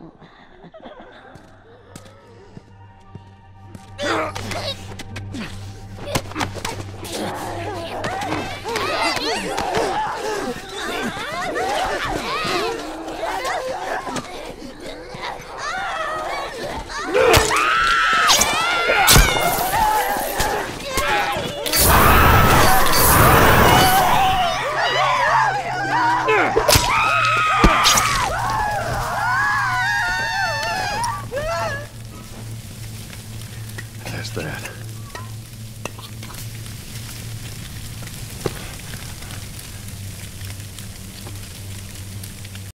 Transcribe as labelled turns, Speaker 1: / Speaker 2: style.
Speaker 1: 嗯 past that.